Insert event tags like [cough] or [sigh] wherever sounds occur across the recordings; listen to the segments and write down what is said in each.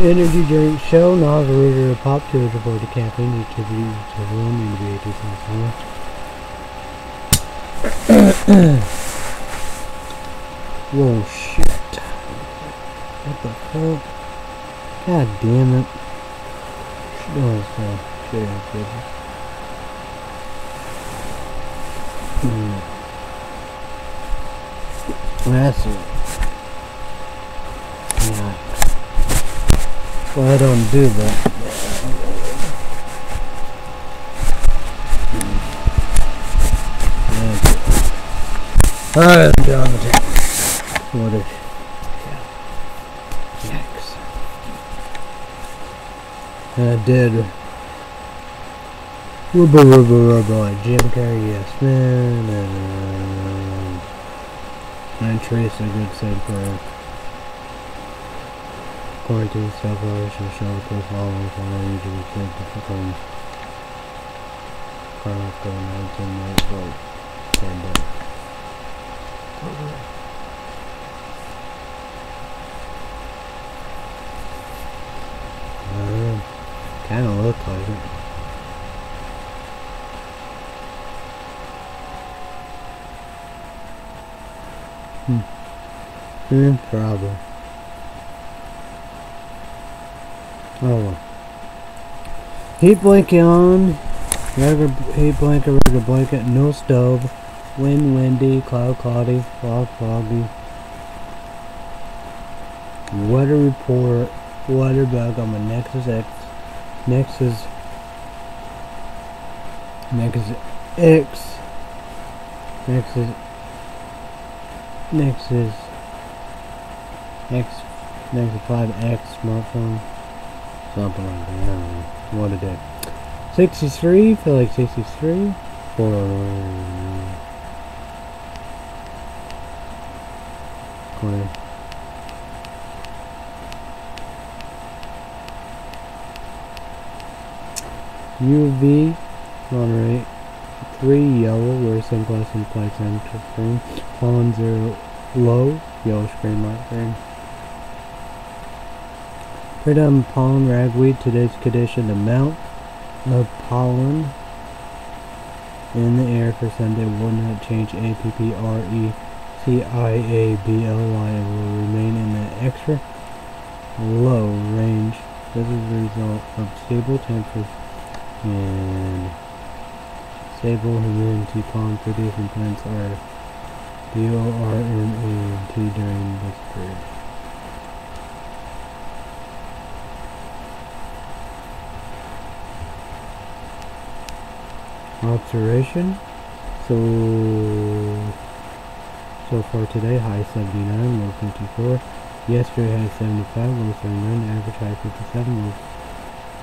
Energy drink shell nozzle reader pop to avoid the caffeine activity to one and be 80 cents Whoa shit. What the fuck? God damn it. Oh, so shit, shit. Hmm. That's it. Yikes. Well, I don't do that. Alright, I'm done with it. What is... Yeah. Yikes. I did... Rubber, rubber, rubber, like Jim Carrey, yes, man, and... And Trace, a good save for Quarantine self-isolation show the following for usually killed to become Carl 19 minutes old. Pandemic. Uh, kind of look like it. Hmm. Hmm, probably. Oh well. Heat blanket on. Regular heat blanket, regular blanket, no stove. Wind windy, cloud cloudy, fog foggy. Weather report, weather bug on my Nexus X. Nexus. Nexus X. Nexus. Nexus. X. Nexus 5X smartphone. Something like that. What a day. 63, feel like 63. For. Corner. UV on rate 3 yellow where sunglasses implies center screen. Pollen 0 low, yellow screen, light green. Predominant pollen ragweed today's condition amount of pollen in the air for Sunday will not change A P P R E C I A B L Y and will remain in the extra low range. This is a result of stable temperatures and stable humidity pollen producing plants are D O R N A T during this period. Observation. So so far today, high 79, low 54. Yesterday high 75, low 79, average high 57, low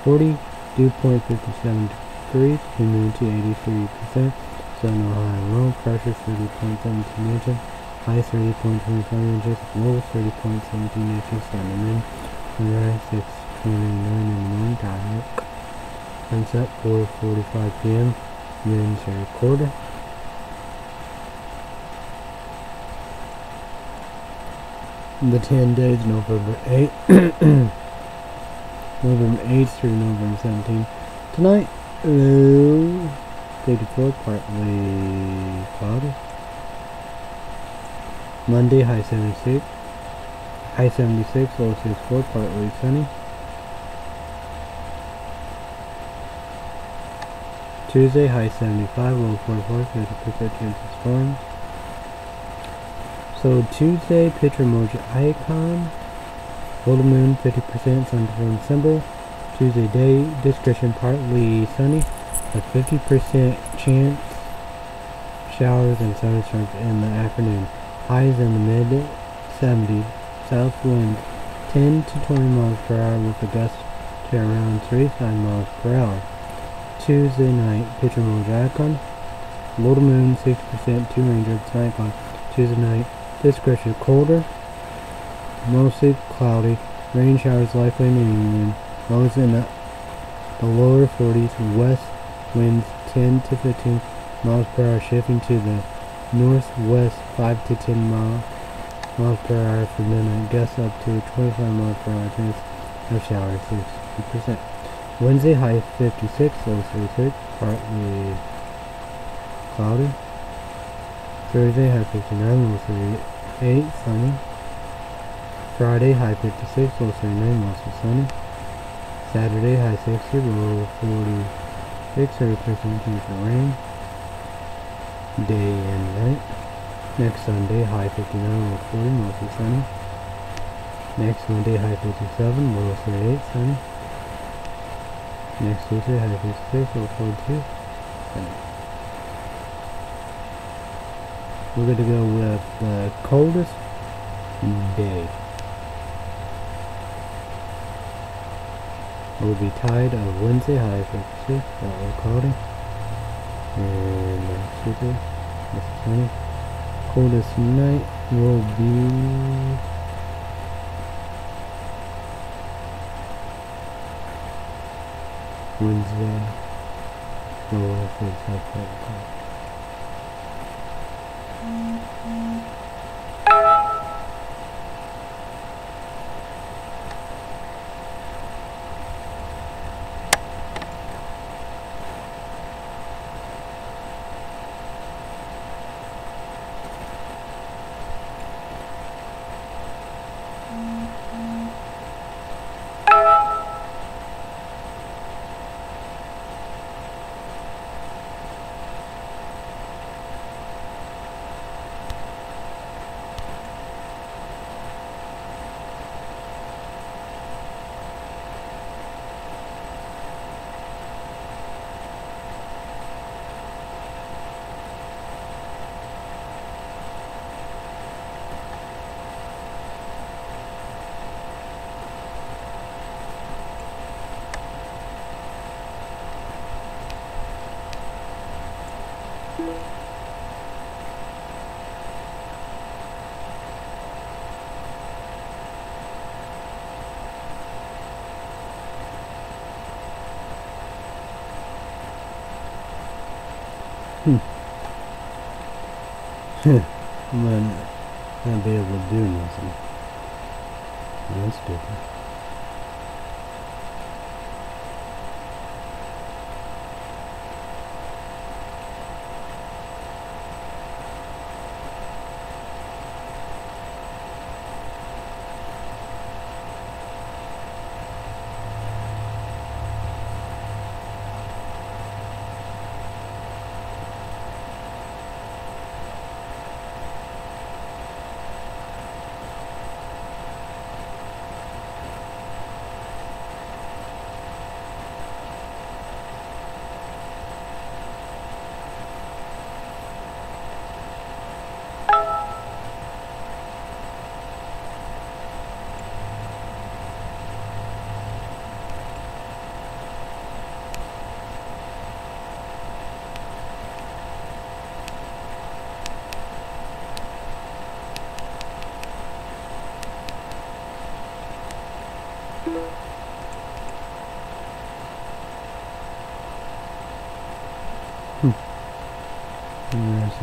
40. Dew point 57 degrees, humidity 83%, sun high low, pressure 30.17 inches, high 30.25 inches, low 30.17 inches, sun and then sunrise 6.29 in the morning, time sunset 4.45 p.m., are a quarter. The 10 days, November 8. [clears throat] November 8th through November 17th. Tonight, uh, 34, partly cloudy. Monday, high 76. High 76, low 64, partly sunny. Tuesday, high 75, low 44, 50% chance of storms. So Tuesday, picture emoji icon. Full moon, 50% sun symbol. Tuesday day, discretion partly sunny. A 50% chance showers and thunderstorms in the afternoon. Highs in the mid 70s. South wind 10 to 20 miles per hour with a gust to around 35 miles per hour. Tuesday night, picture emoji icon. Little moon, 60%, 2 raindrops, icon. Tuesday night, discretion colder, mostly cloudy, rain showers likely in the evening, lows in the, lower 40s, west winds 10 to 15 miles per hour shifting to the northwest 5 to 10 miles, miles per hour for midnight, gusts up to 25 miles per hour, chance No showers, 60%. Wednesday, high 56, low 36, partly cloudy. Thursday, high 59, low 38, sunny. Friday, high 56, low 39, mostly sunny. Saturday, high 60, low 46, 30% chance of rain. Day and night. Next Sunday, high 59, low 40, mostly sunny. Next Monday, high 57, low 38, sunny. Next Tuesday, high 56, low 42, sunny. We're going to go with the coldest day. It will be tide of Wednesday, high 56, low cloudy. And Tuesday, this is sunny. Coldest night will be Wednesday. No, I think it's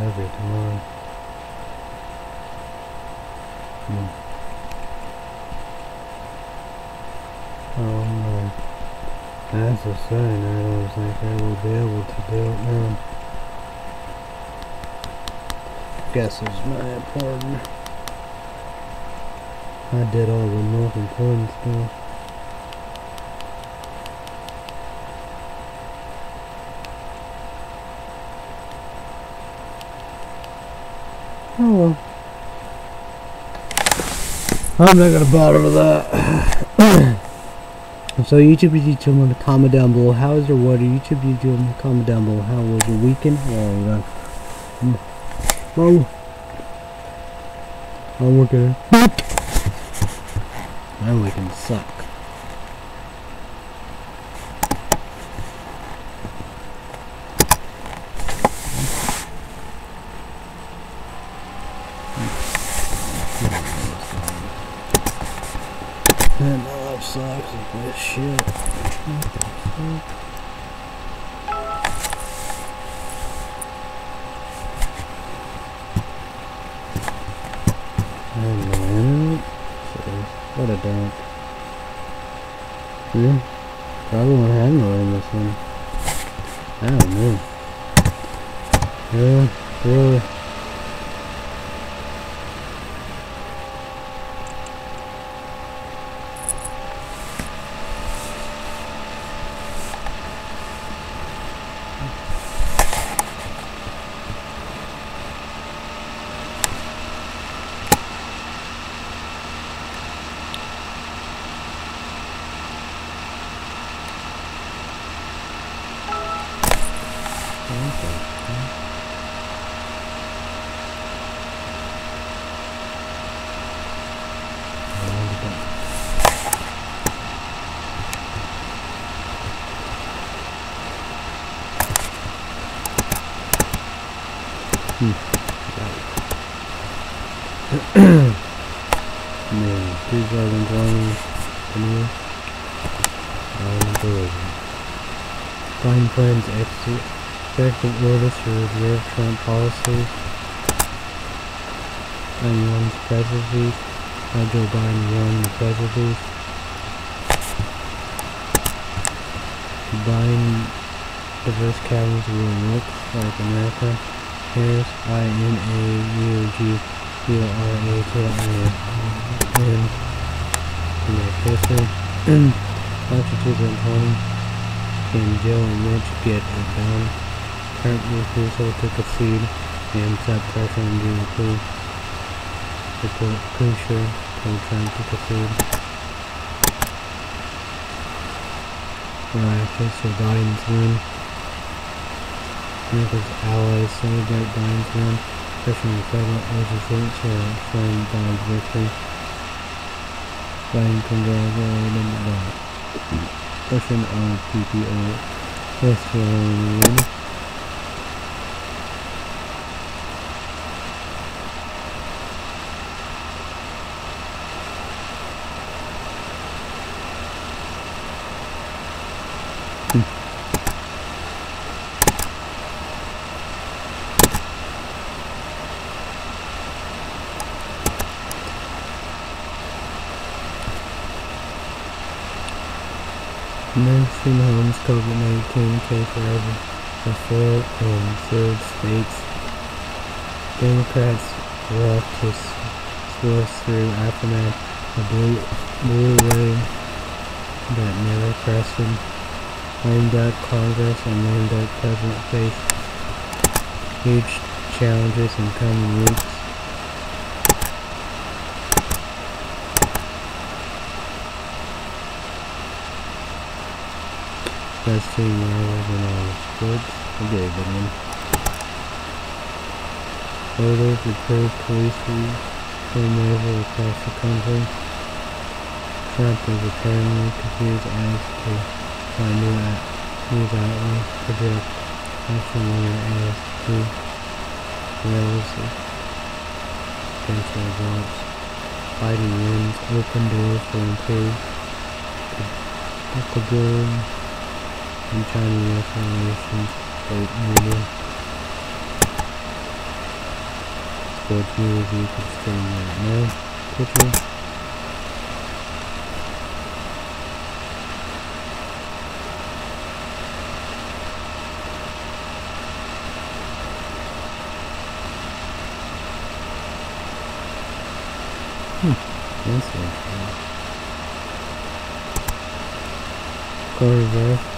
Heavy tomorrow. Hmm. Oh no. That's a sign I don't think I will be able to do it now. Guess it's my important. I did all the most important stuff. Oh well. I'm not gonna bother with that. [clears throat] so YouTube, YouTube, I'm gonna comment down below. How is your water? YouTube, YouTube, comment down below. How was your weekend? Oh, yeah. Oh. I'm working. My weekend suck. Man, my life sucks like this shit. What the fuck? I have no internet. So, what a dump. Yeah, probably won't have no in this one. I don't know. Yeah, really. Man, 2020 canoe. Unbelievable. Find friends exit. Executive orders to reserve Trump policies. And one's presidency. How Joe Biden the presidency. Biden diverse cabins will look like America. Harris, I-N-A-U-G. P-O-R-A-K-I-N Connect history. After 2020, [clears throat] can Joe and Mitch get it done? Currently, Crusoe took a seed and set pressure on Jimmy Pooh. Report Crucial, Tom Trump took a seed. Miraculous for Biden's win. America's allies celebrate Biden's win pushing the federal legislature from Biden's victory. Biden congratulated the pushing on PPO Western Nursing homes COVID-19 case forever before and third states. Democrats left to swift through aftermath of blue, blue wave that never crested. Lame duck Congress and lame duck President face huge challenges in coming weeks. Best team ever in all sports. I get a good one. Approved police film over across the country. Trump is apparently confused as to why new news outlets predict action leader as to realistic potential results. Biden wins open doors for improved equilibrium Chinese relations state media. Sports news you can stream right now. Quickly. Hmm, that's interesting. Corvette New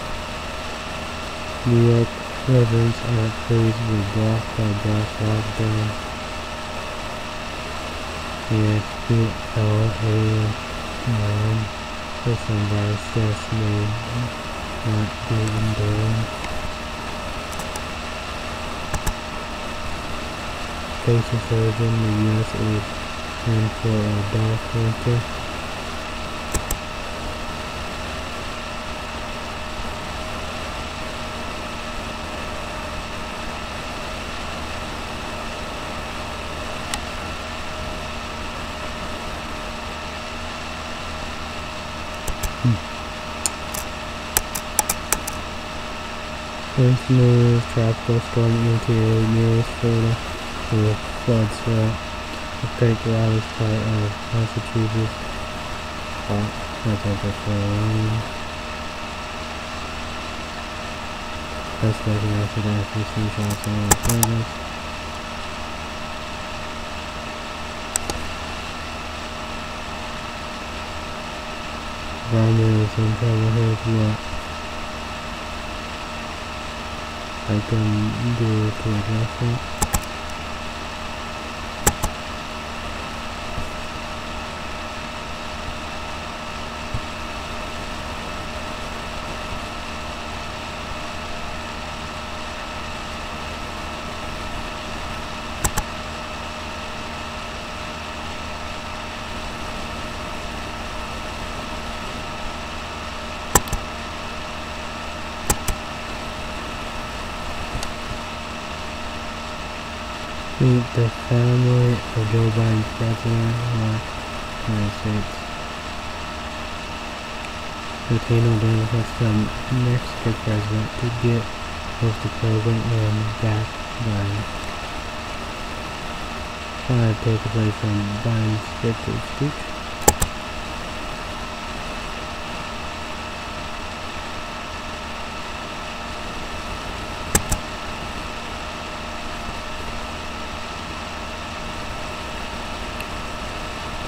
York residents are praised with blocked by black lockdown. And LA um, person virus test may not be done. Case surgeon, the U.S. is in for a dark winter. Since tropical storm interior, nearest Florida, the a flood affect the largest part of Massachusetts. Oh, that's over for Best recognized with FCC shots and service. Brown is in trouble here, what? I can do to address it. The family of Joe Biden's president of the United States. Latino Democrats the Mexican president to get both the program and back Biden. Five take away from Biden's scripted speech.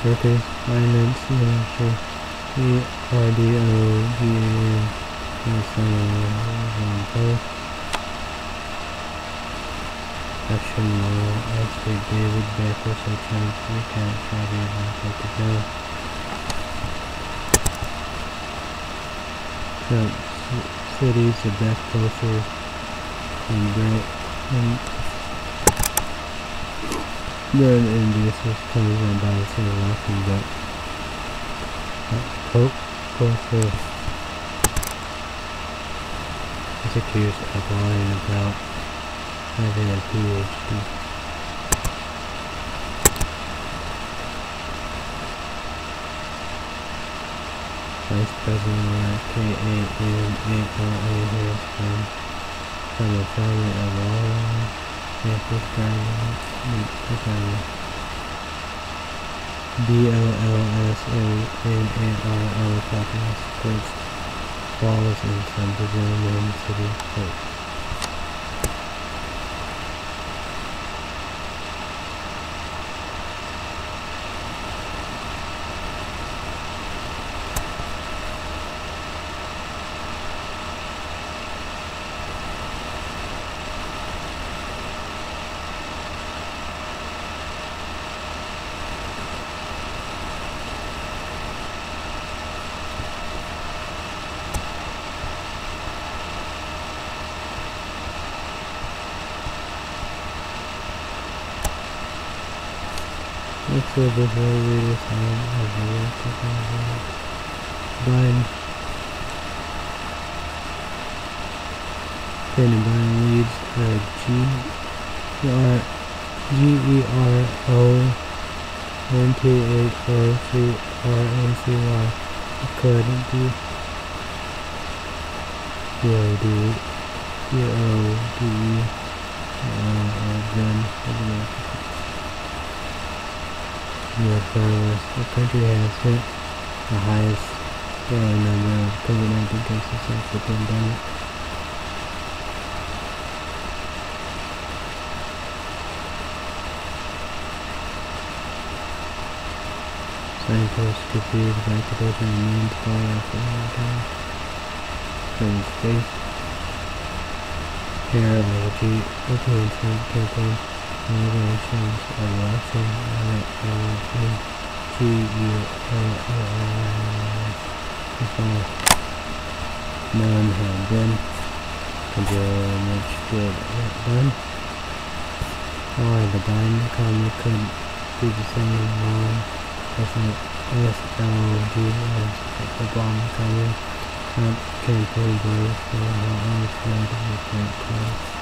Turkish Finance Minister ERDOGAN Action Law expert David Becker said Trump's recount Friday is likely to go. Trump cities the best poster in and then NBS was coming on by the same laughing but Pope Gopher is accused of lying about having a PhD. Vice President K-A-M-A-L-A Harris from the family of all campus guidance program. B-O-L-S-A-N-A-R-O podcast supports falls in some Brazilian city courts. Go before we read this out of the work Brian Brandon Brian leads the G R G E R O one two eight four three R N C Y. O O E uh, U.S. the country has hit the highest daily number of COVID-19 cases since the pandemic. Scientists confused by condition remains far after long time. From space, hair allergy, opioid campaign, Congratulations on watching G U L L L None have been much good done. The Biden economy could do the same wrong President SLG as. Trump campaign goals for how unfair the class.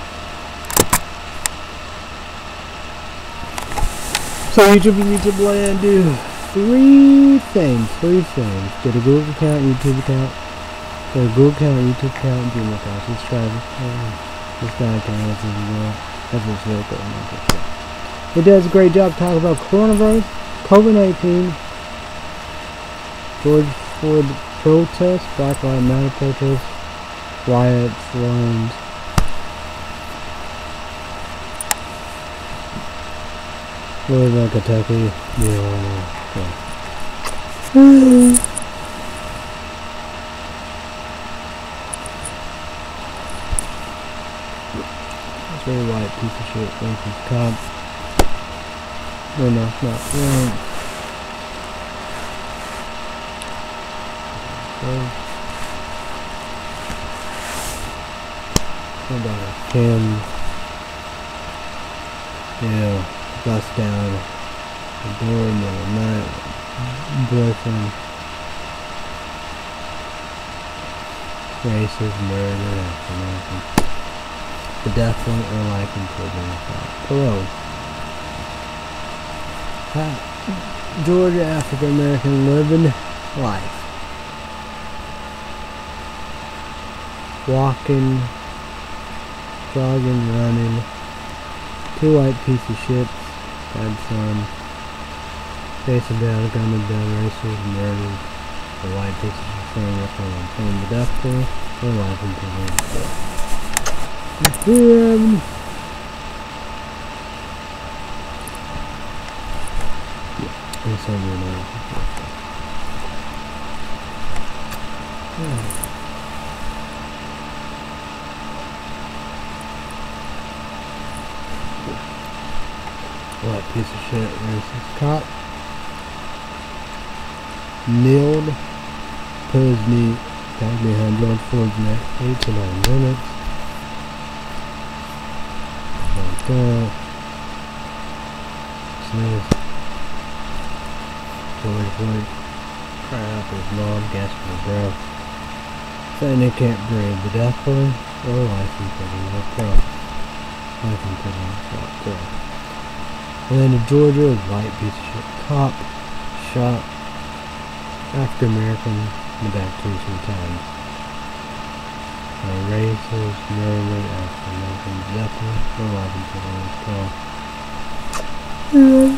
So YouTube and YouTube land do three things, three things. Get a Google account, YouTube account, get a Google account, YouTube account, Gmail account. Let's try this. This guy can answer as well. That's what's really good. It does a great job talking about coronavirus, COVID-19, George Floyd protests, Black Lives Matter protests, riots, loans, Louisville, Kentucky, New Orleans. Yeah. very white piece of shit Lincoln's cop. No, no, it's not right. Okay. About a Kim? Yeah, bust down the door in the night. Boyfriend. Racist, murder, after nothing the death point or life imprisonment. Parole. Georgia African American living life. Walking, jogging, running. Two white piece of shit. Bad son. Facing down, gunned down, racist, murdered. The white piece of saying up on the death point or life imprisonment. Um, Yes, I know. Hmm. What piece of shit racist cop? Nailed. Back behind John Ford's to nine minutes. Like Sneeze. Boy, boy. Cry out for his mom, gasping for breath. Saying they can't breathe. The death boy oh, or life in prison. No pro. Life prison. Not pro. And then in Georgia, a white piece of cop shot African American in the back two times. A racist, murder, African American, definitely. For life in prison. Pro. Yeah.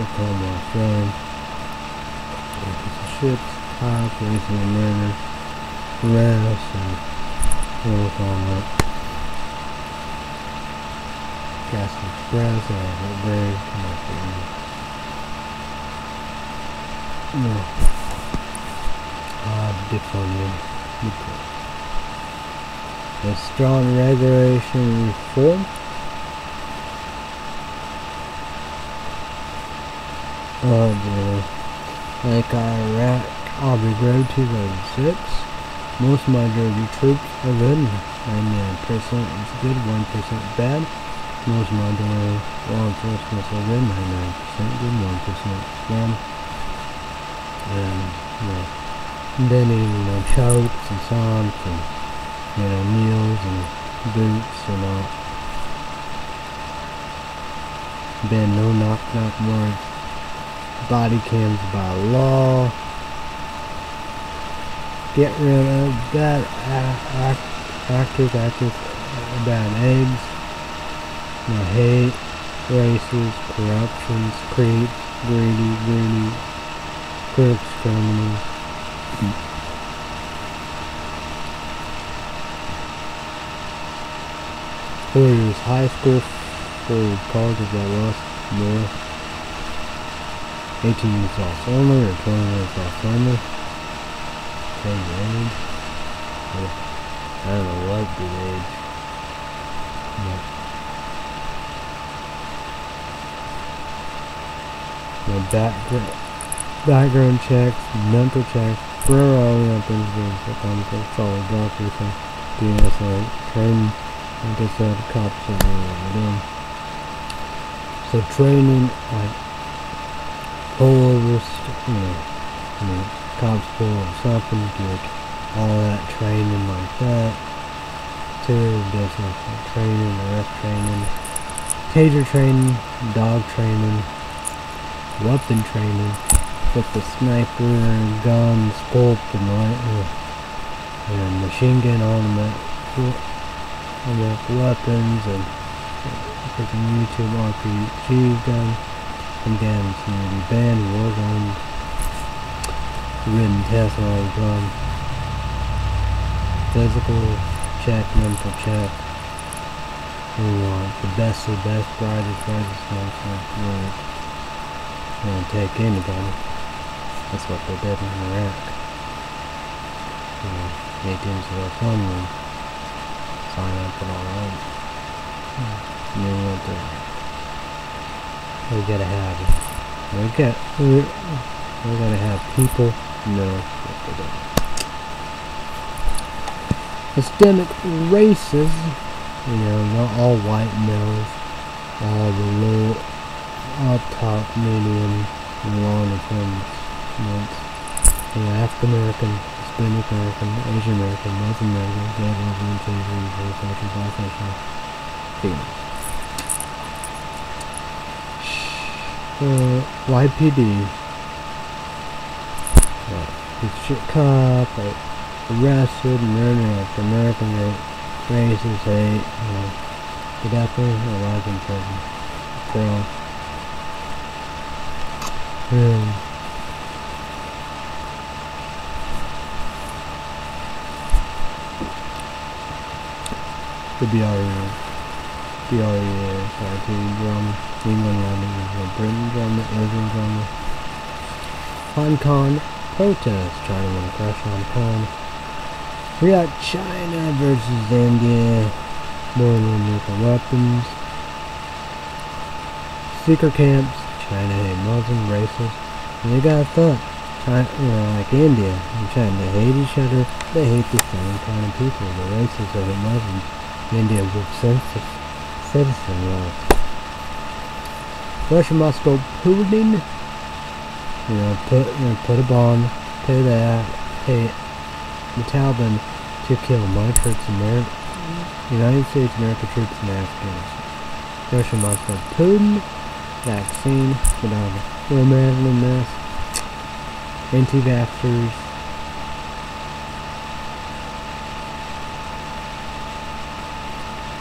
Oklahoma, Australian. Piece of shit. And murder. Arrest and what was all that. Gas Express, I have it very connected. No. Ah, defunding. A strong regulation reform. Oh boy. Like Iraq, Abu Ghraib 2006. Most of my majority troops are good. 99% is good, 1% bad. Most majority law enforcement are good, 99% good, 1% bad. And, you know, then you know, chokes and songs and, you know, meals and boots and all. Been no knock knock words body cams by law. Get rid of bad actors, actors, bad eggs, no hate, races, corruptions, creeps, greedy, greedy, crooks, criminals. Four years high school, four years college, that less, more. 18 years off only or 20 years off only. Okay, age. I don't know what the age. But the background, checks, mental checks, all the other things being put on the solid doctors and DSA training, like I said, cops are really So training, like pull over, you know, you know, pull or something, like all that training like that. Two, like training, arrest training, taser training, dog training, weapon training, with the sniper, gun, scope, and uh, and machine gun ornament, with weapons, and freaking YouTube RPG gun. Again, community band, war guns, written test already done. Physical check, mental check. We want the best of the best, brightest, brightest, brightest, brightest. We don't take anybody. That's what they did in Iraq. You know, they of their fun and sign up and all that. And then what the we gotta have we got we, we gotta have people doing. Systemic races, you know, not all white males, all the low up top medium long dependents. You know, African American, Hispanic American, Asian American, North American, gay, lesbian, transgender, homosexual, bisexual, female. Uh, YPD. He's shit cop, like, arrested, murder after American racist hate, you know, Gaddafi, or lies in prison. So, um, the BRE, BRE, sorry, to German, England, London, Britain, German, Israel, German. Hong Kong protest, China want to crush Hong Kong. We got China versus India, more nuclear weapons. Secret camps, China hate Muslim, racist. And they got thought, China, you know, like India and China, they hate each other. They hate the same kind of people. The racists are the Muslims. India with census, citizen laws. Russia go Putin. You know, put you know, put a bomb, pay that, pay the Taliban to kill my troops in America, United States American troops in Afghanistan. Russia must Putin, vaccine. You know, imagine this. Anti-vaxxers,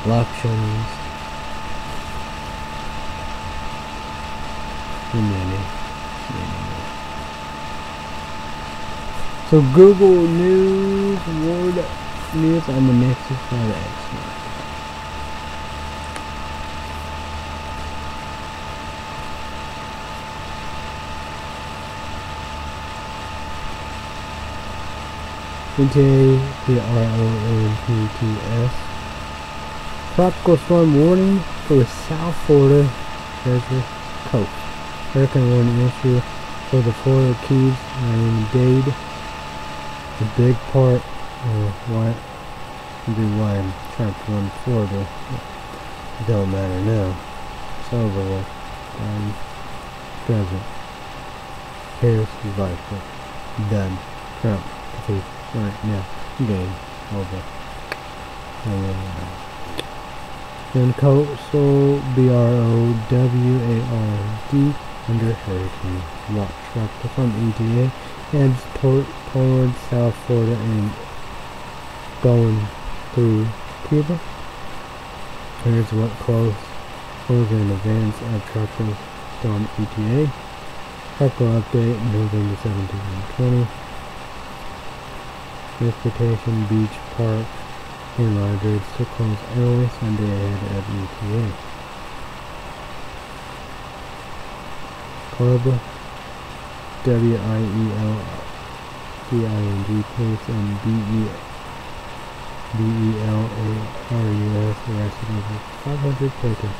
elections, too many, So Google News, World News on the Nexus 5X. Today, P-R-O-N-P-T-S. Tropical storm warning for the South Florida Treasure Coast. Hurricane warning issue for the Florida Keys, Miami-Dade. The big part of why, be why I'm trying to run. It don't matter now. It's over with. Um, present. Harris is vice Done. Trump. Defeat. Right now. Game. Over. Uh, then coastal B-R-O-W-A-R-D under hurricane watch tropical from ETA heads toward, South Florida and going through Cuba. Here's what close close in advance of tropical storm ETA. Tropical update November 17 and 20. Transportation Beach Park and libraries to close early Sunday ahead of ETA. Club W-I-E-L-D-I-N-G Police and B-E-B-E-L-A-R-U-S arrested over 500 protesters.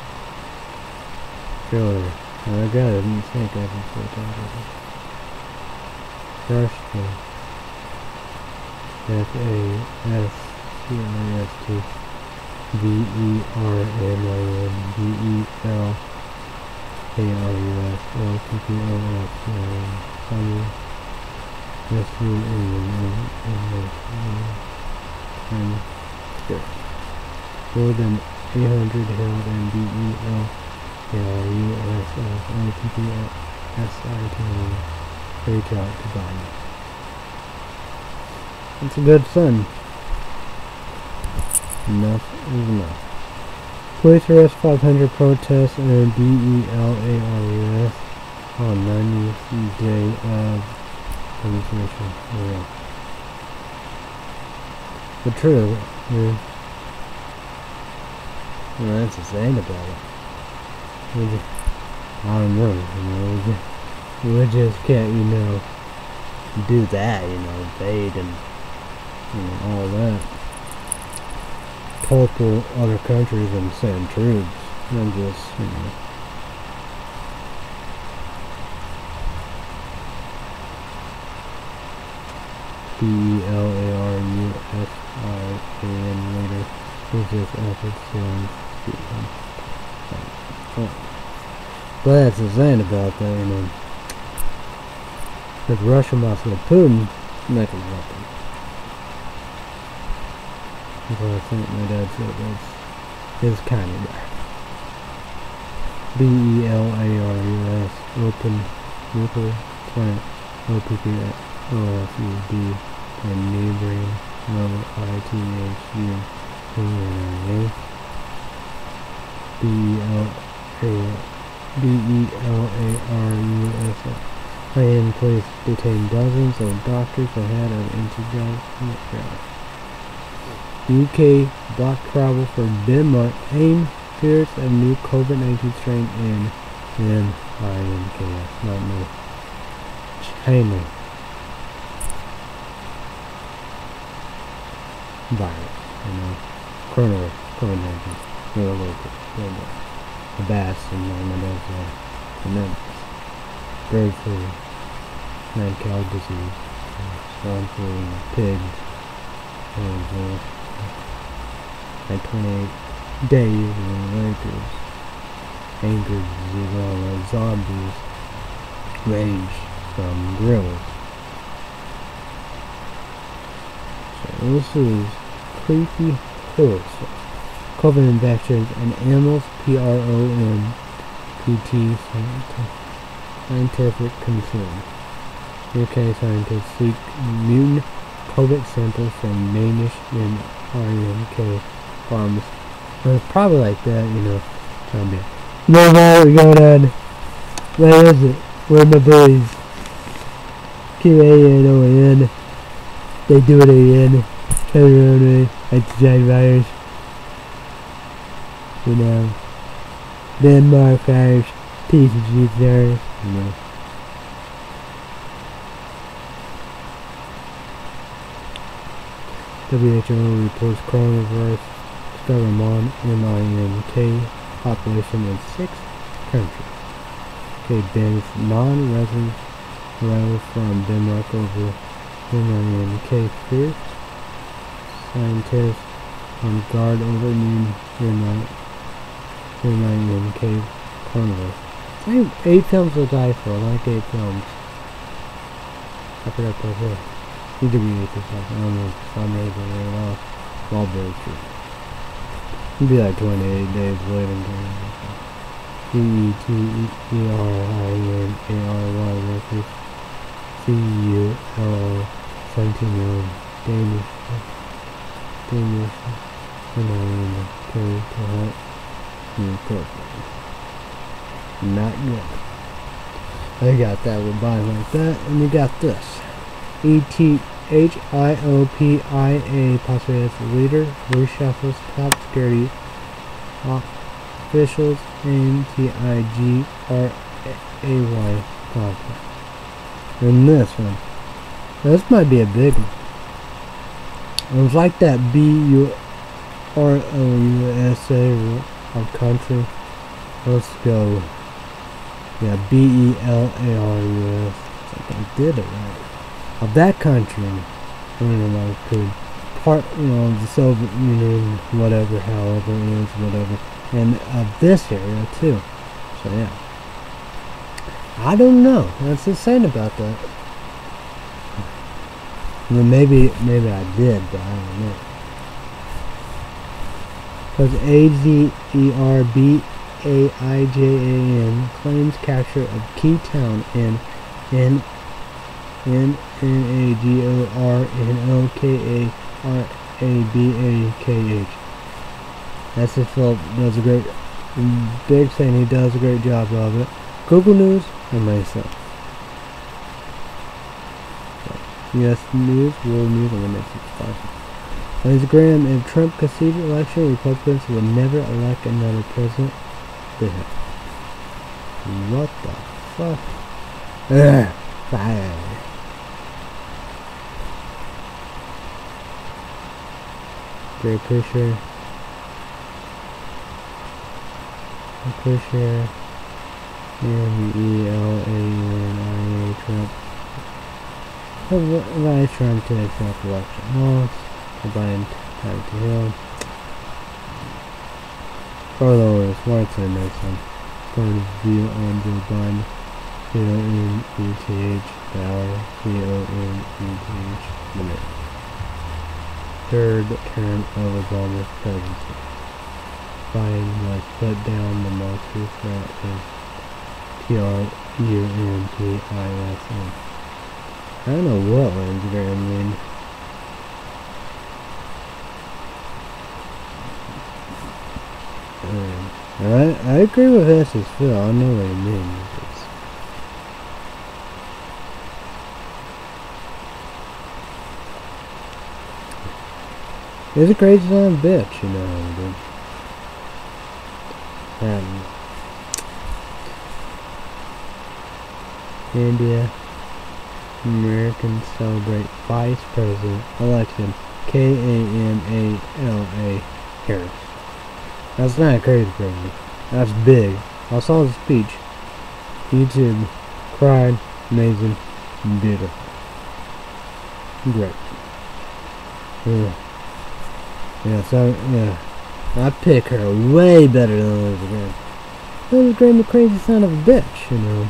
Trailer. Oh, I it. I didn't think I can say that. Crushed F-A-S-C-I-S-T V-E-R-M-I-N-D-E-L-A-R-U-S L-P-P-O-S Sunny Western England and more than 800 held and L-P-P-O-S-I-T reach out to Ghana. It's a good son. Enough is enough. Police arrest 500 protests and B-E-L-A-R-U-S on 90th day of information. Yeah. But true, yeah. Well, that's the thing about it. We just, I don't know, you know, we just, we just can't, you know, do that, you know, invade and, you know, all that. Torture other countries and send troops, and just, you know, B E L A R U S I A N later efforts to um, oh. But that's the thing about that, you know. With Russia must with Putin, not gonna happen. That's I think my dad said was his kind of guy. B E L A R U S open nuclear plant O P P O F U D and neighboring level ITHU A B L A B L A R U S I in place detained dozens of doctors ahead of integration. UK blocked travel for Denmark. AIM fears a new COVID-19 strain in MINKS, not me. China. Virus, you know, coronavirus, COVID-19, you know, like, like a bass and one of those, uh, and then bird flu, cow disease, uh, swine flu, pigs, and, uh, at 28 days, and rapers, angered as all as zombies, rage from gorillas. So this is creepy horse. COVID infections and animals, P-R-O-N-P-T, scientific concern. UK scientists seek mutant COVID samples from Danish and RNK farms. It's probably like that, you know. Be, no, no, going on. Where is it? Where are my boys? Q-A-N-O-N. They do it again. Corona, antigen virus. You know. Denmark virus, TCG virus, you know. WHO reports coronavirus discovered MINK population in six countries. Okay, bans non-residents arrival from Denmark over MINK fears. Scientists on guard over new MINK coronavirus. I eight films to die for. Like eight films. I forgot to say. Need to read this stuff. I don't know I'm able to read it off. Mulberry Street. It'd be like 28 days to D-E-T-E-R-I-N-A-R-Y records. C-U-L-O 17 year old Danish And I am carried to help you cook. Not good. I got that with buying like that, and you got this. E-T-H-I-O-P-I-A possibly as the leader, reshuffles top security officials, N-T-I-G-R-A-Y contact. And this one. This might be a big one. It was like that B-U-R-O-U-S-A of country. Let's go. Yeah, B-E-L-A-R-U-S. Like I did it right of that country, you know, like could part, you know, the Soviet Union, whatever, however it is, whatever, and of this area too. So yeah, I don't know. That's insane about that. Well, maybe, maybe I did, but I don't know. Because A-Z-E-R-B-A-I-J-A-N claims capture of key town in in N N A G O R N O K A R A B A K H. That's if Philip does a great big saying he does a great job of it. Google News and myself. U.S. News, World News, and the next five. On Graham, if Trump conceded election, Republicans would never elect another president. They have. What the fuck? Ugh. Fire. Great pusher. Pusher. M-E-L-A-N-I-A Trump. Vice Trump to accept election loss. Combined time to heal. Further, Swartz and Nixon. Point of view on Joe Biden. C-O-N-E-T-H. Bauer. C-O-N-E-T-H. Limit. Third term of Obama's presidency. Biden was put down the most threat is T-R-U-N-T-I-S-M. I don't know what Lindsey Graham mean. I, I agree with this as Phil. I know what he means. It's a crazy a bitch, you know. Dude. Um, India Americans celebrate Vice President election K-A-M-A-L-A Harris. That's not crazy crazy. That's big. I saw the speech. YouTube. Cried. Amazing. Beautiful. Great. Yeah. Yeah, so, yeah. I pick her way better than Elizabeth. Elizabeth Graham the crazy son of a bitch, you know.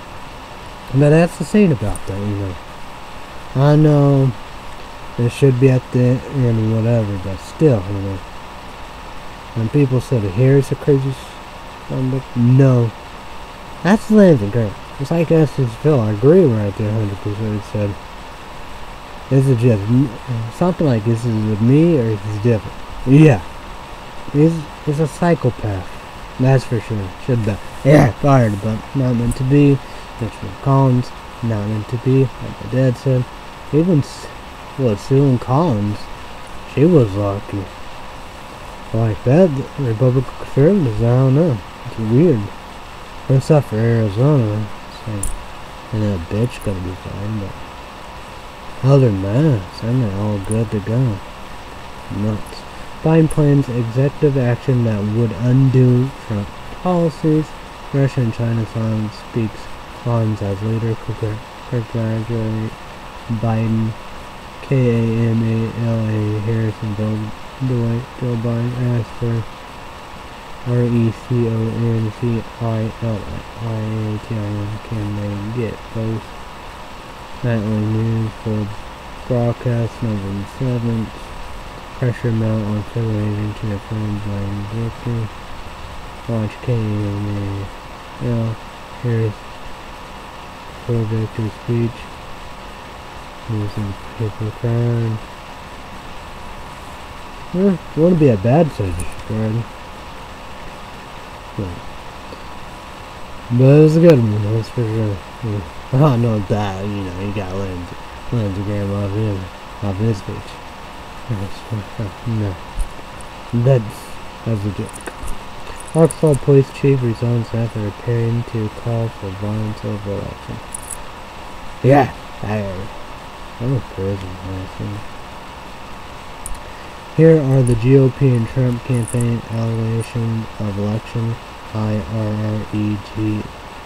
But that's the saying about that, you know. I know it should be at the end whatever, but still, you know. When people say the said here's a crazy son no. That's Lindsey Graham. It's like Essence Phil. I agree right there 100%. It said, is it just something like this is me or is it different? Yeah. He's, he's a psychopath. That's for sure. Should be. Yeah, fired, but not meant to be. Richmond Collins, not meant to be, like my dad said. Even, well, Susan Collins, she was lucky. Like that, Republican conservatives, I don't know. It's weird. That's up for Arizona. So, and that bitch gonna be fine, but other than that, I'm all good to go. Nuts. Biden plans executive action that would undo Trump policies. Russia and China silence speaks Collins as leader. Congratulate Biden. K-A-M-A-L-A Harrison Bill Dwight Joe Biden asked for R-E-C-O-N-C-I-L-I-A-T-I-N can they get both nightly news for broadcast November 7th pressure mount on federation to the friends line victory watch K-A-M-A-L Harris for victory speech using paper crime well, wouldn't be a bad suggestion, but, but it was a good one, that's for sure. Yeah. Oh, no that, you know, you got Lindsey, Lindsey Graham off his, off his speech. No. That's, that's a joke. Arkansas Police Chief resigns after appearing to call for violence over election. Yeah, I, I'm a prison, I. Here are the GOP and Trump campaign allegations of election. I R R E G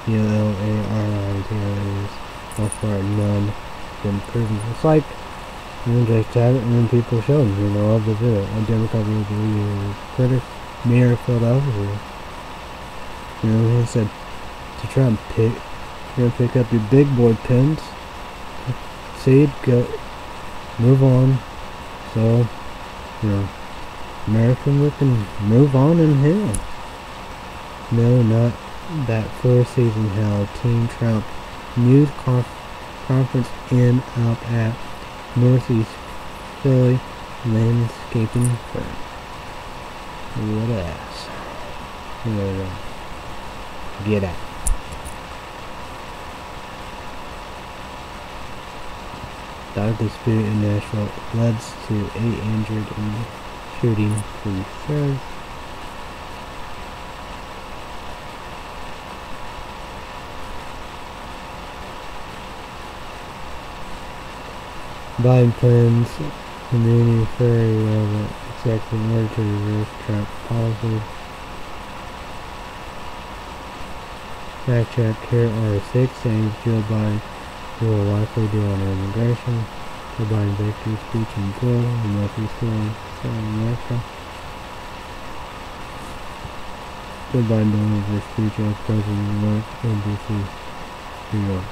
U L A R I T I S. So far, none been proven. It's like you just have it and then people show them, you know, of the video. A Democrat news critic, Mayor Philadelphia. You know, he said to Trump, pick, you're gonna pick up your big boy pins, seed, go, move on. So, you know, American we can move on and heal. No, not that four season hell. Team Trump news conf conference in up at Northeast Philly landscaping firm. What ass? Get out. Dog dispute in Nashville leads to eight injured in the shooting, police says. Biden plans community very relevant executive order to reverse Trump policy. Check here are six saying Joe Biden will likely do on immigration. Biden victory speech in Florida and still in America. Joe Biden delivers speech as President-elect NBC, New York.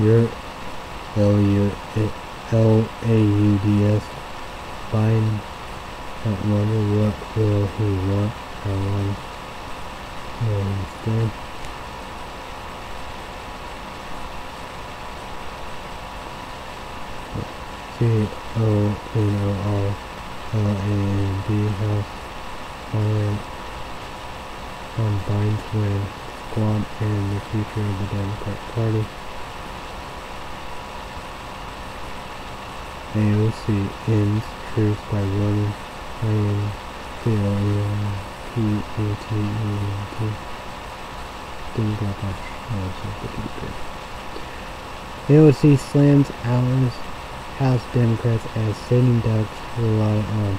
Europe. L-A-U-D-S. Biden. I wonder what will he want. How long will he stay? C-O-N-O-R-L-A-N-D House Fire on Biden's win, squad and the future of the Democrat Party. AOC ends truth by William Ryan C-O-N-P-A-T-E-N-T Didn't got that. AOC slams House Democrats as sitting ducks rely on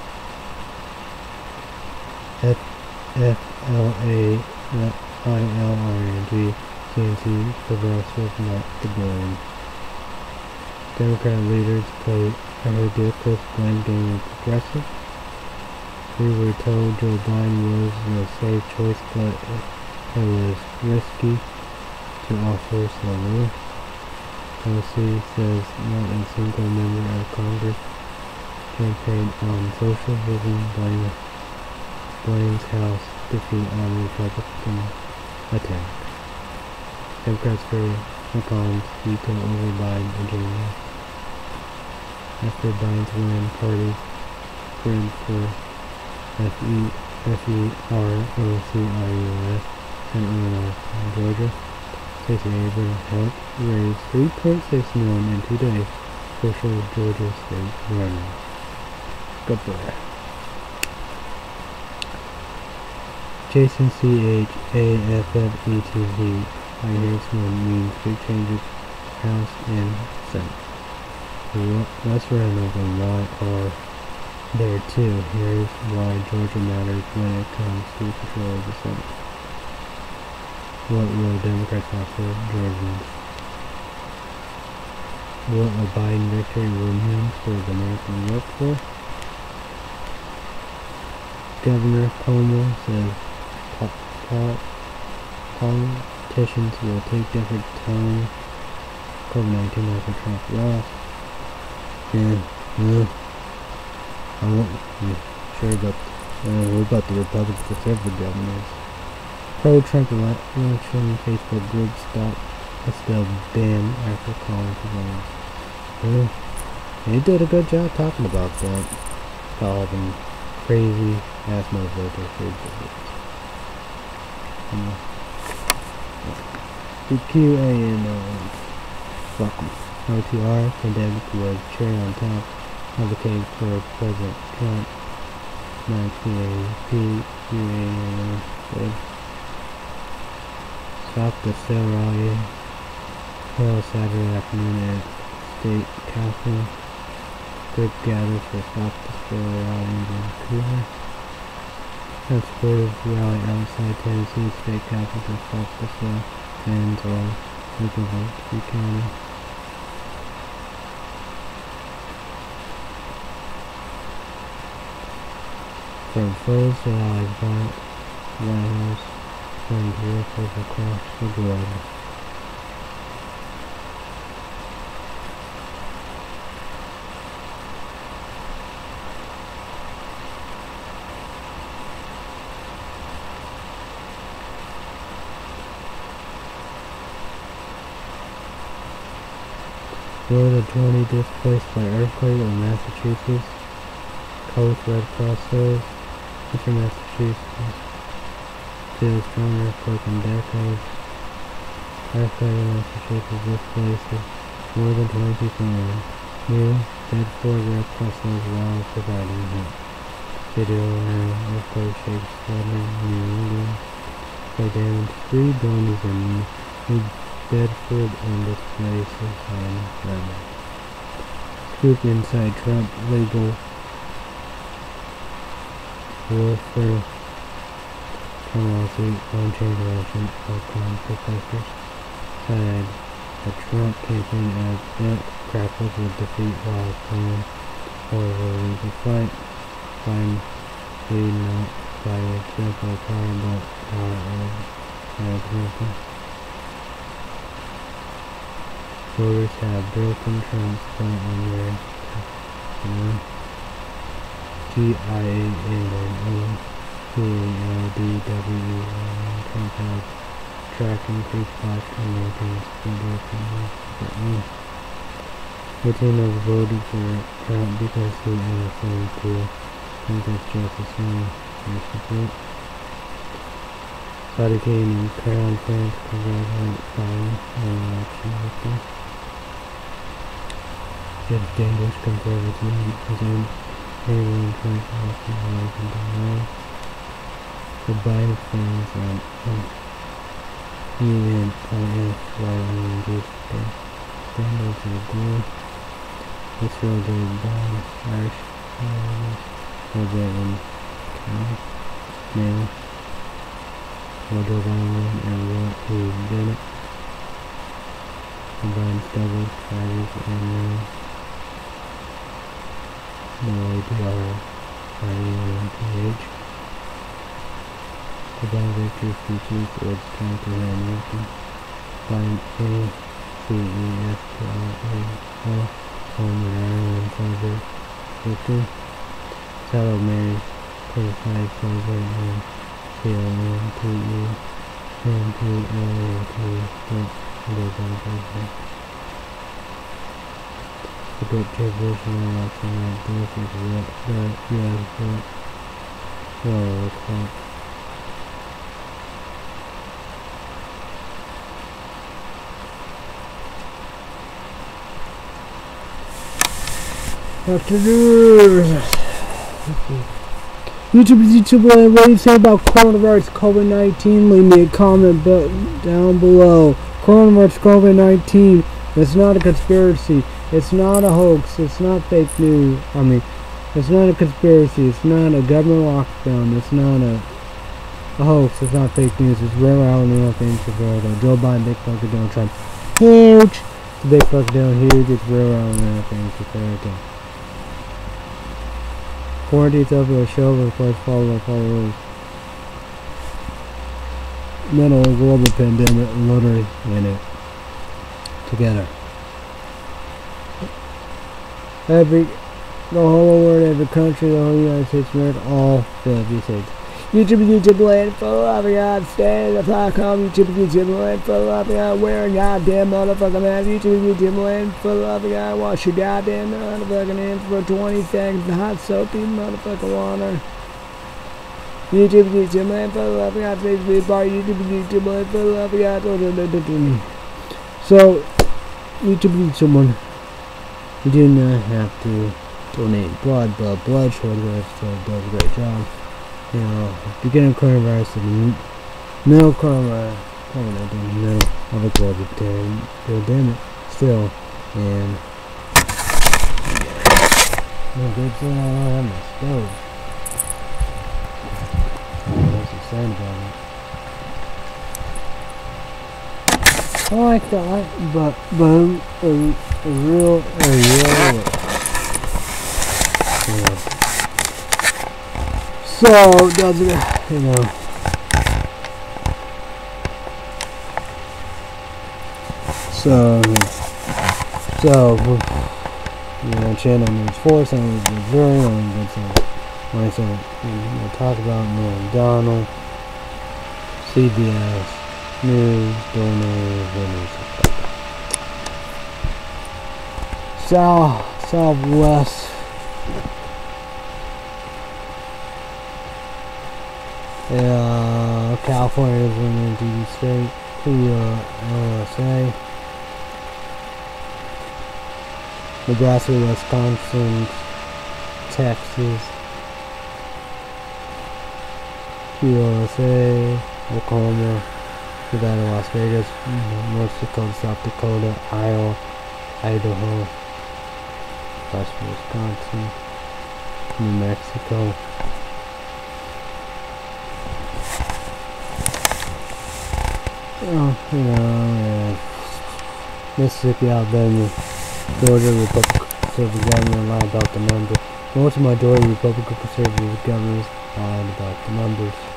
F F L A I L R N G CNC progressive not the blame. Democrat leaders play a ridiculous blame game of progressive. We were told Joe Biden was the safe choice, but it was risky to offer so Tennessee says not a single member of Congress campaigned on social living blame, blames House defeat on Republican attack. Democrats for McConnell's veto over Biden agenda. After Biden's win, parties grid for F-E-R-O-C-I-U-S and Illinois and Georgia. Stacey Abrams helped raise 3.6 million in two days social Georgia State running. Good for her. Jason C H A F F E T V enhancement means big changes House and Senate. Let's run over why are there too. Here's why Georgia matters when it comes to control of the Senate. What will Democrats offer Georgians? What a Biden victory will mean for the American workforce? Governor Cuomo says politicians will take different tone. COVID-19 after Trump lost. Yeah, yeah. I won't be sure about, uh, what about the Republicans the governors? Pro-Trump election Facebook group stop still ban after calling for votes. Well, he did a good job talking about that. All them crazy ass motherfuckers Facebook groups. Uh, the QAnon. Welcome. OTR pandemic was cherry on top of the cake for President Trump. 1980 QAnon. Stop the sale rally held Saturday afternoon at State Capitol. Group gathered for Stop the Sale rally in Vancouver. A supporters rally outside Tennessee State Capitol to stop the sale fans all looking for County. From foes to allies, White House and vehicles across the globe. Florida 20 displaced by earthquake in Massachusetts. Coast Red Cross says. Eastern Massachusetts. Still strong earthquake in decades. Earthquake in Massachusetts displaces more than 20 people in. New Bedford Red Cross while providing help. Video now earthquake shakes flooding New England. By damage three buildings in New Bedford and displaces on London. Scoop inside Trump legal warfare. Lawsuit on change election outcome protesters. Said the Trump campaign as it grapples with defeat while playing for the legal fight. Finally not by example car but not an example. Voters have broken Trump's point on their you know, G-I-A-N-O P-A-L-D-W Trump has track increased black Americans from broken Fourteen of voted for Trump because he innocent to contest justice and support. King and Crown Prince congratulate Biden on election victory. Distinguished conservative president Hillary Clinton has been rising to now. The Biden fans and UNIS while engaged the standards of gold. This will go down Irish over in County now. Order Island and what he did it. Combines double tries and now no idea R-I-E-N-P-H. Combine victory features towards trying to working. Find A C E S T R A O home in Ireland celebrate victory. Saddle Mary qualified celebrate and C O N T E N T L A T live on Thursday. The great tribulation election like this is what the US vote will look like. Afternoon. YouTube, YouTube, what do you say about coronavirus COVID-19? Leave me a comment down below. Coronavirus COVID-19, it's not a conspiracy. It's not a hoax. It's not fake news. I mean, it's not a conspiracy. It's not a government lockdown. It's not a, a hoax. It's not fake news. It's real out and real things of real. Joe Biden, big fucking Donald Trump. Huge. It's a big fucking down huge. It's real out and real things of real. Quarantines of the show requires follow follow rules. Mental global pandemic literally in it. Together. Every the whole world, every country, the whole United States, America, all 50 states. YouTube, YouTube land full of God, stand the platform, YouTube, YouTube land full of God, wear a goddamn motherfucking mask, YouTube, YouTube land full of God, wash your goddamn motherfucking hands for 20 seconds, the hot soapy motherfucking water. YouTube, YouTube land full of God, Facebook bar, YouTube, YouTube land full of God. So, YouTube, needs someone, you do not have to donate blood, but blood shortage still does a great job you know, beginning coronavirus and middle coronavirus, COVID-19 in the middle of a global pandemic still, and no good thing I don't have my stove. Saying about it? I like that, but but a, a real a real. You know, so doesn't you know. So so you know channel needs four some needs zero and get some like some you know talk about Neil Donald CBS News donors winners South Southwest. Uh, California is in the D state, to uh, USA. Nebraska, Wisconsin, Texas, USA, Oklahoma, Nevada, Las Vegas, North Dakota, South Dakota, Iowa, Idaho, West Wisconsin, New Mexico. Oh, you know, Mississippi, Alabama, Georgia, Republican Conservative government lied about the numbers. Most of the majority Republican Conservative governors lied about the numbers.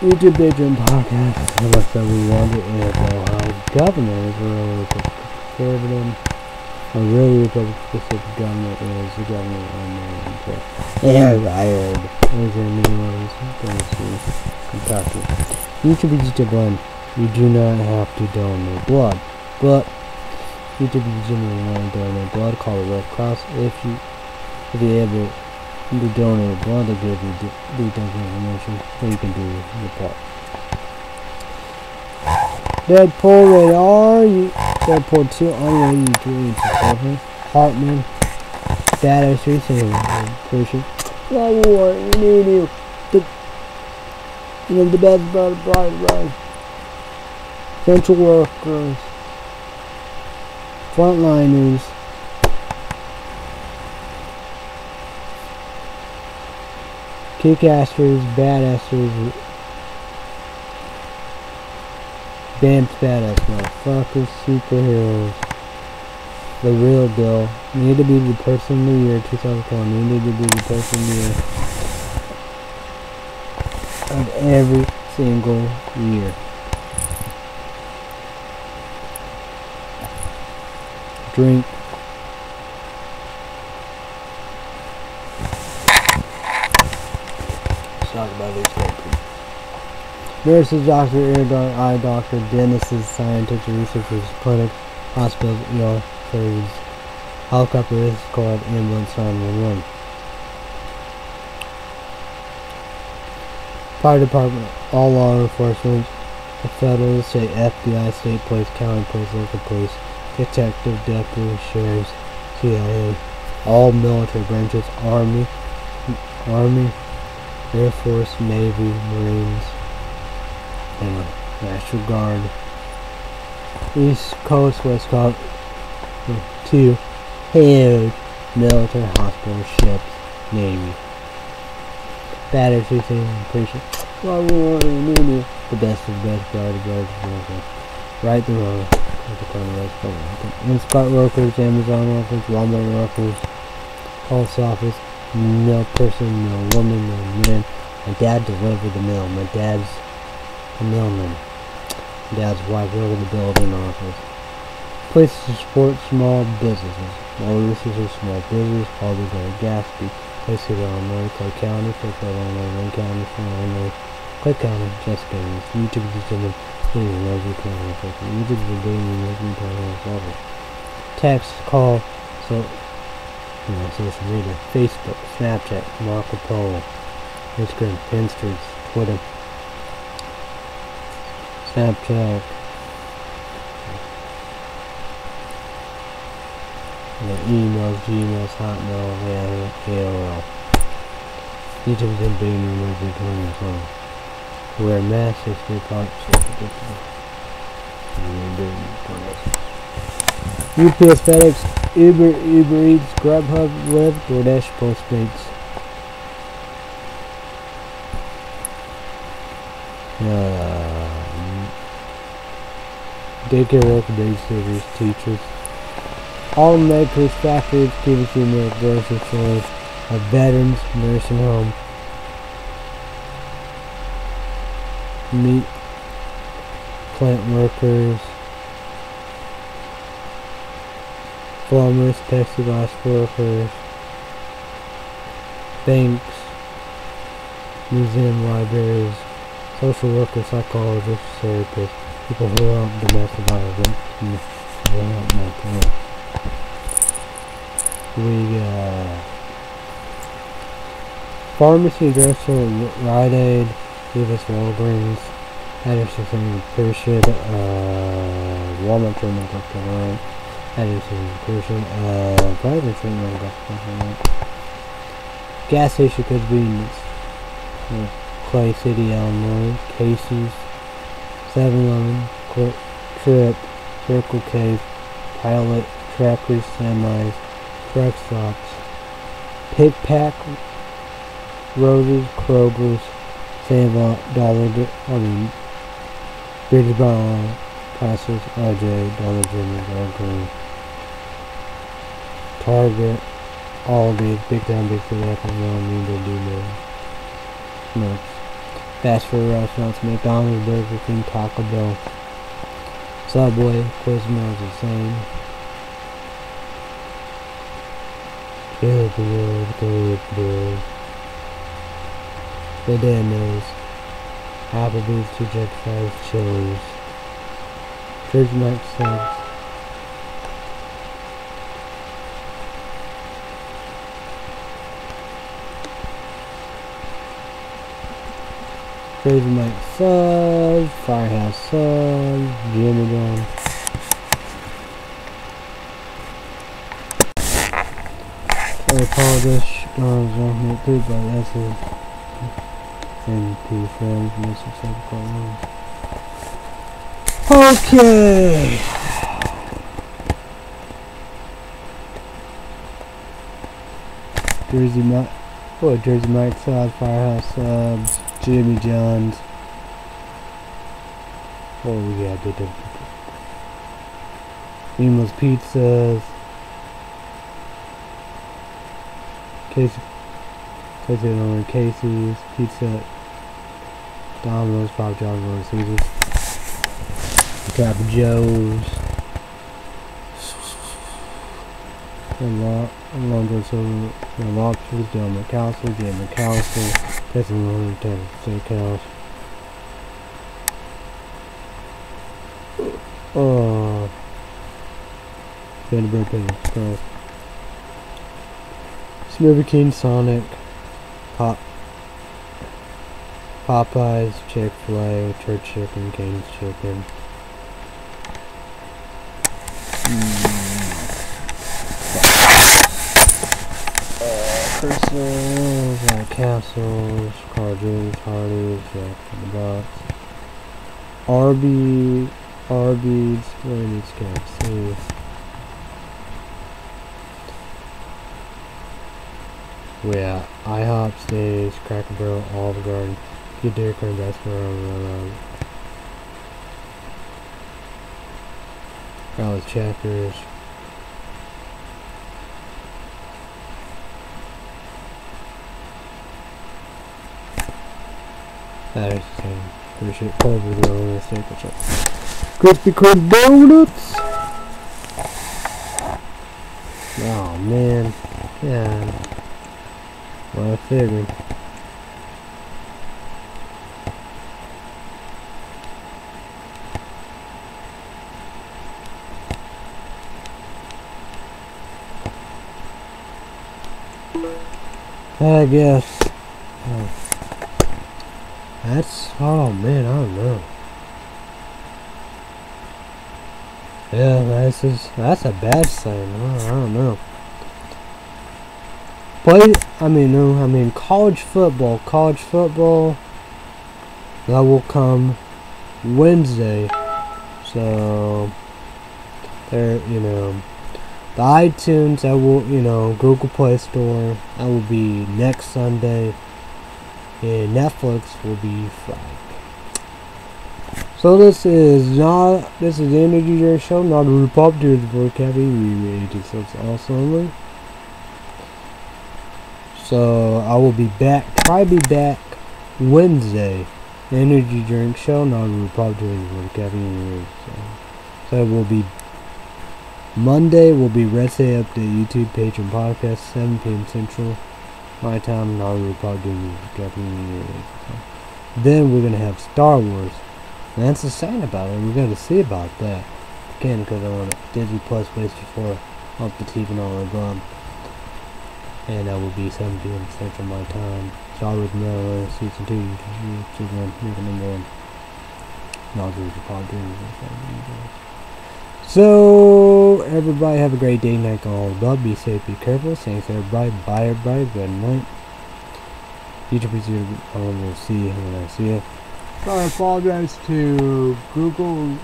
YouTube Bedroom Podcast. How much that we wonder if Ohio's governor is really conservative. A really specific government is the government on the and hired. As in New Orleans, Tennessee, Kentucky. YouTube is to blend. You do not have to donate blood. But YouTube is generally want to donate blood, call the Red Cross if you if you're able to donate blood to give you details information so you can do your part. Deadpool rated R, you, Deadpool 2 unrated you 3 Hartman, Data 3 Pushing. Love War, we need you. The, you know, the best brother, brother, brother. Central workers. Frontliners. Kick-assers, badassers, Damn badass motherfuckers, superheroes. The real deal. You need to be the person of the year 2020. You need to be the person of the year of every single year. Drink. Let's talk about these papers. Nurses, doctor, ear doctor, eye doctor, dentists, scientists, researchers, clinic, hospitals, ER, surgeons, helicopter escort, ambulance, 911. Fire department, all law enforcement, the federal, state, FBI, state police, county police, local police, detective, deputy, sheriffs, CIA, all military branches, army, army, air force, navy, marines, and National Guard. East Coast, West Coast, two huge military hospital ships, Navy. Battery 16, appreciate. Well, we want to need. The best of the best, brother, brother, brother. Right the road. Instacart workers, Amazon workers, Walmart workers, post office, no person, no woman, no man. My dad delivered the mail. My dad's a mailman. Dad's wife in the building office. Places to support small businesses. All this is a small business, probably going Gatsby. Place it on Illinois, Clay County, Clay Illinois, Wayne County, Illinois, Clay County, Jessica, YouTube is determined in Leslie County, YouTube is doing Leslie County, Text, call, so, you know, social media, Facebook, Snapchat, Marco Polo, Instagram, Pinterest, Twitter, Snapchat, the emails, Gmails, Hotmail, Yahoo, AOL. YouTube is being removed the phone. Wear masks if you're distancing. UPS, FedEx, Uber, Uber Eats, Grubhub, Lyft, DoorDash, Postmates. Uh, daycare worker, babysitters, teachers. All makers, factories, QVC milk, grocery stores, a veterans, nursing home, meat plant workers, farmers, plexiglass workers, banks, museum libraries, social workers, psychologists, therapists, people who who help mental health. We got pharmacy, drugstore, Rite Aid, Davis Walgreens. The thing. Persian. Uh, Walmart. That is the Persian. Uh, private Line. Gas station convenience. Uh, Clay City, Illinois. Casey's. 7-Eleven. Quick Trip. Circle K. Pilot. Trackers. Semis. Truck stops. Pick Pack. Roses. Kroger's. Save a dollar. I mean, British Brown. Classes. RJ. Dollar General. Dollar Green. Target. All Aldi. Big Time. Big can really need to do. Smokes. Fast food restaurants. McDonald's. Burger King. Taco Bell. Subway. Quiznos the same. Good, good, good. The knows. Applebee's, two jet fries, Chili's. Jersey Mike subs. Crazy Mike subs, Firehouse subs, Jimmy John. I apologize, too, but that's friends, Mr. Okay. Jersey Mike, oh, Jersey Mike subs, Firehouse subs, Jimmy John's. Do we got? Did the Emos Pizzas. Casey, Casey on Casey's, Pizza, Domino's, Five John's, Little Caesars, Trap Joe's, and Long John Silver, and Lobsters, John McAllister, Jay Texas Steakhouse. Oh, Vanderbilt Penny Express. Smoothie King, Sonic, Pop, Popeyes, Chick-fil-A, Church Chicken, Cane's Chicken. Crystals, White Castles, Carjus, Hardee's, Jack in the Box. Arby, Arby's, where needs KFC. Yeah, IHOP, Stage, Cracker Barrel, Olive Garden, Good Dairy Queen, Basketball, Rally's Checkers. That the same. Pretty sure probably the only mistake which I Krispy Kreme donuts. Oh man, yeah. Well, I figured. I guess. That's, oh man, I don't know. Yeah, that's just, that's a bad sign. I don't know. Play, I mean, no, I mean, college football, college football, that will come Wednesday. So, there, you know, the iTunes, that will, you know, Google Play Store, that will be next Sunday. And Netflix will be Friday. So this is not, this is the Energy Drink Show, not a Repop Dudes for Cafe, we 86 also only. So I will be back, try be back Wednesday. Energy Drink Show, not a Repop Dudes for Cafe, so, so it will be Monday will be Red Update YouTube page and podcast, 7 p.m. Central. My time, Naruto probably doing Japanese. Then we're gonna have Star Wars. And that's the saying about it. We gotta see about that. Again, because I want Disney Plus based before off the TV and all the glum. And that will be 7 p.m. Central my time. Star Wars Miller Season 2, Season 1, Season Number 1. Not Georgia Pod 2. So, everybody have a great day, night, all. Love, be safe, be careful, thanks everybody, bye everybody, good night. YouTube review, um, we'll see you when I see you. So I apologize to Google,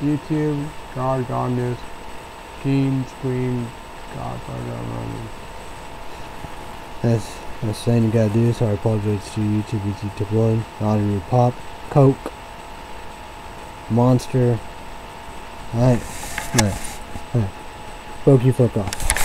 YouTube, God, Godness, Keen, Screen, God, God, God, God. That's, that's the thing you gotta do, so I apologize to YouTube, YouTube One, Audio Pop, Coke, Monster, alright, alright, alright. Spoke you off.